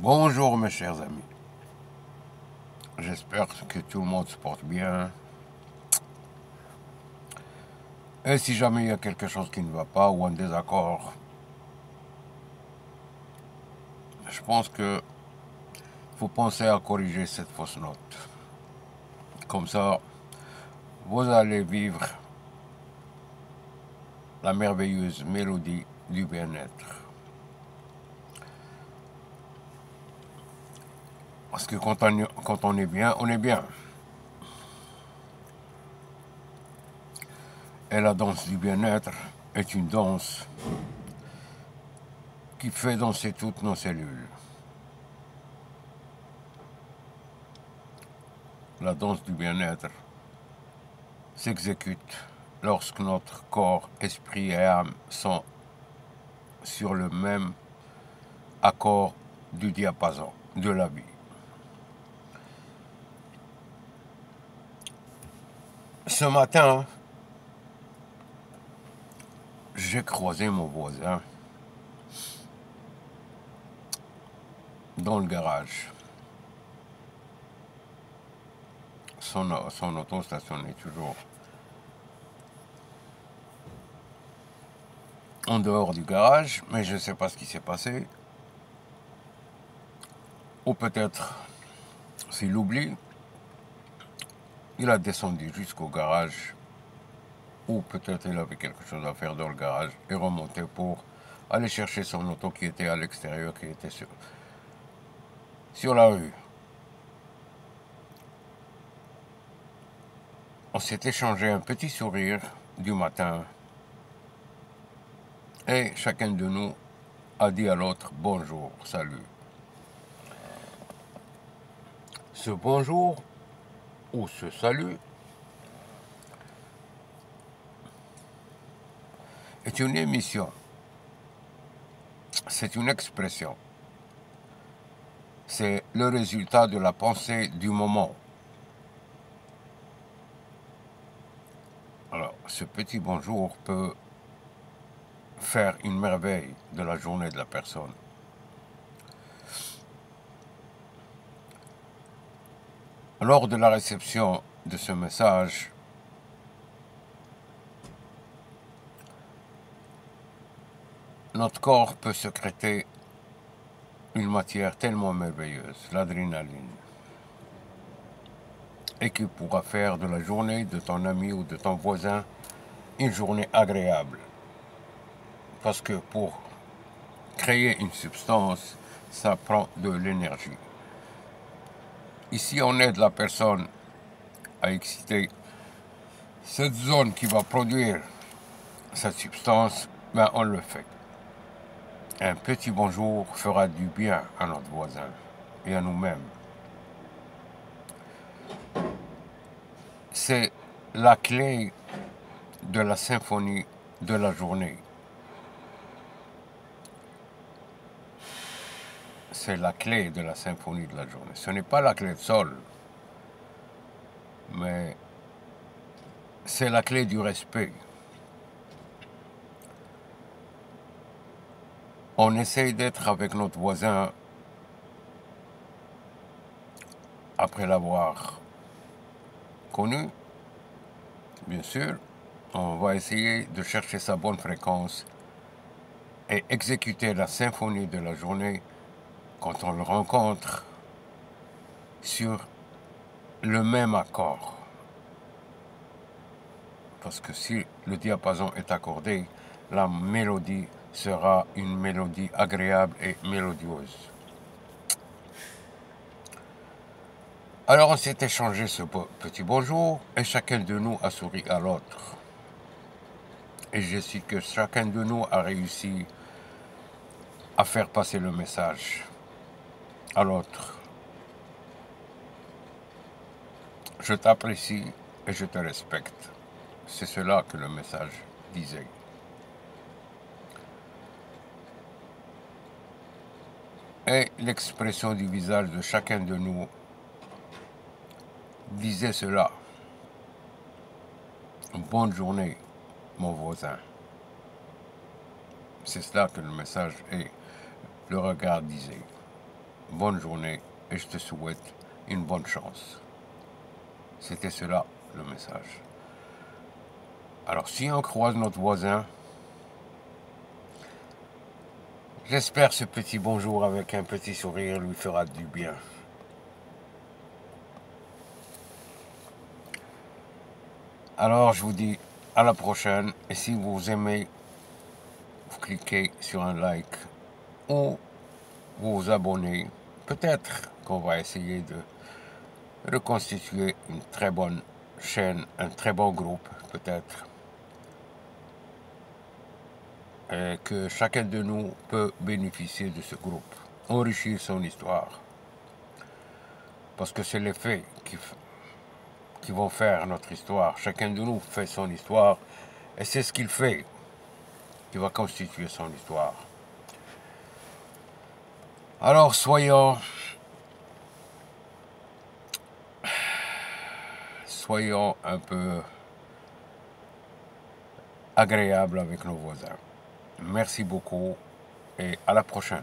Bonjour mes chers amis. J'espère que tout le monde se porte bien. Et si jamais il y a quelque chose qui ne va pas ou un désaccord, je pense que faut penser à corriger cette fausse note. Comme ça, vous allez vivre la merveilleuse mélodie du bien-être. Parce que quand on, est bien, on est bien. Et la danse du bien-être est une danse qui fait danser toutes nos cellules. La danse du bien-être s'exécute lorsque notre corps, esprit et âme sont sur le même accord du diapason de la vie. Ce matin, j'ai croisé mon voisin dans le garage. Son, son auto stationné toujours en dehors du garage, mais je ne sais pas ce qui s'est passé. Ou peut-être s'il oublie, il a descendu jusqu'au garage, ou peut-être il avait quelque chose à faire dans le garage, et remonté pour aller chercher son auto qui était à l'extérieur, qui était sur, sur la rue. On s'est échangé un petit sourire du matin et chacun de nous a dit à l'autre bonjour, salut. Ce bonjour ou ce salut est une émission. C'est une expression. C'est le résultat de la pensée du moment. Alors, ce petit bonjour peut faire une merveille de la journée de la personne. Lors de la réception de ce message, notre corps peut secréter une matière tellement merveilleuse, l'adrénaline, et qui pourra faire de la journée de ton ami ou de ton voisin une journée agréable. Parce que pour créer une substance, ça prend de l'énergie. Ici, on aide la personne à exciter cette zone qui va produire cette substance, ben on le fait. Un petit bonjour fera du bien à notre voisin et à nous-mêmes. C'est la clé de la symphonie de la journée. C'est la clé de la symphonie de la journée. Ce n'est pas la clé de sol, mais c'est la clé du respect. On essaye d'être avec notre voisin après l'avoir connu, bien sûr. On va essayer de chercher sa bonne fréquence et exécuter la symphonie de la journée quand on le rencontre sur le même accord. Parce que si le diapason est accordé, la mélodie sera une mélodie agréable et mélodieuse. Alors on s'est échangé ce petit bonjour et chacun de nous a souri à l'autre. Et je sais que chacun de nous a réussi à faire passer le message l'autre. Je t'apprécie et je te respecte. C'est cela que le message disait. Et l'expression du visage de chacun de nous disait cela. Bonne journée, mon voisin. C'est cela que le message et le regard disaient. Bonne journée et je te souhaite une bonne chance. C'était cela le message. Alors si on croise notre voisin, j'espère ce petit bonjour avec un petit sourire lui fera du bien. Alors je vous dis à la prochaine et si vous aimez, vous cliquez sur un like ou vous abonnez. Peut-être qu'on va essayer de reconstituer une très bonne chaîne, un très bon groupe, peut-être. Et que chacun de nous peut bénéficier de ce groupe, enrichir son histoire. Parce que c'est les faits qui vont faire notre histoire. Chacun de nous fait son histoire et c'est ce qu'il fait qui va constituer son histoire. Alors soyons, un peu agréables avec nos voisins. Merci beaucoup et à la prochaine.